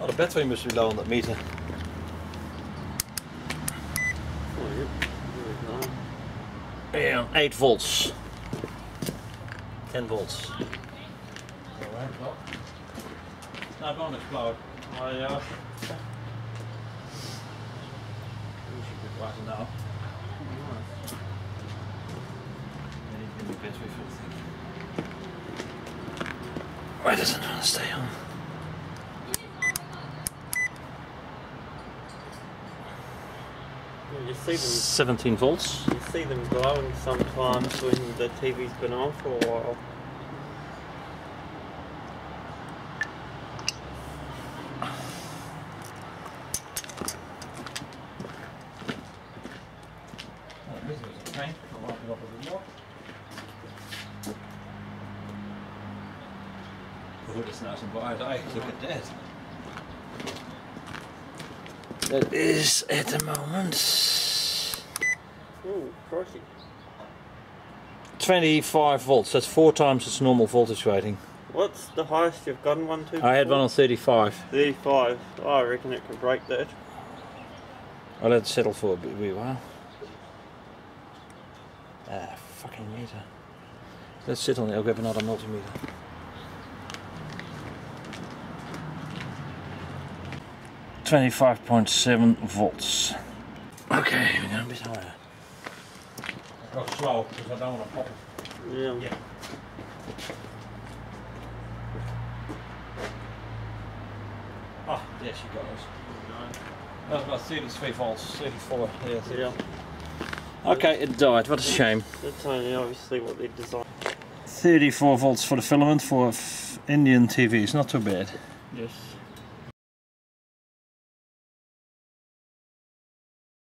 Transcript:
Oh, the battery must be low on that meter. Oh, yep. There we go. Yeah, 8 volts. 10 volts. Alright, well. It's not going to explode. I, uh. We should be quiet now. I need the new battery for the thing. Why doesn't it want to stay on? You see them 17 volts. You see them glowing sometimes when the TV's been on for a while. Oh, this is a tank. I'll wipe it up a bit more. Oh, that's now some wide eye. Look at that. That is at the moment Ooh, crikey. 25 volts. That's four times its normal voltage rating. What's the highest you've gotten one to? I had one on 35. 35. Oh, I reckon it could break that. I'll let it settle for a bit, wee while. Ah, fucking meter. Let's sit on it. I'll grab another multimeter. Twenty-five point seven volts. Okay, we're going a bit higher. Go slow because I don't want to pop it. Yeah. Yeah. Ah, there she goes. That was about 33 volts, 34. Yeah. Yeah. Okay, it died. What a shame. That's only obviously what they designed. 34 volts for the filament for Indian TVs, not too bad. Yes.